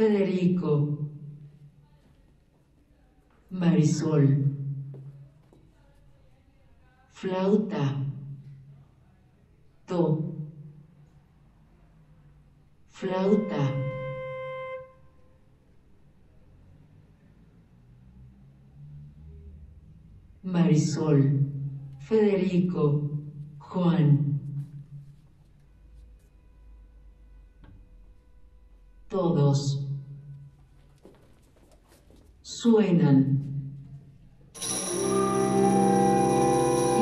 Federico, Marisol, flauta, flauta. Marisol, Federico, Juan. Todos suenan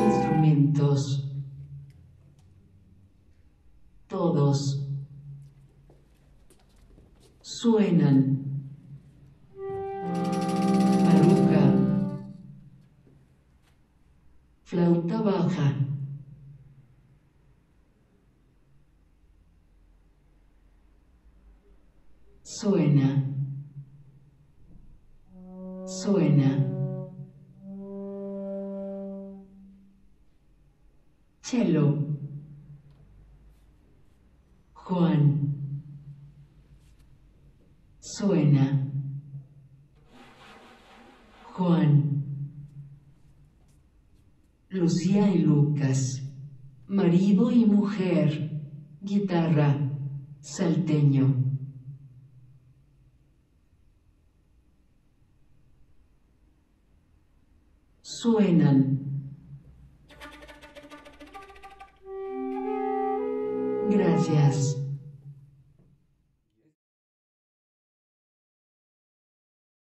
instrumentos. Todos suenan maruca, flauta baja. Suena, suena. Cello, Juan, suena. Juan, Lucía y Lucas, marido y mujer, guitarra, salteño. Suenan. Gracias.